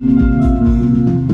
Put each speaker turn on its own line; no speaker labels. you.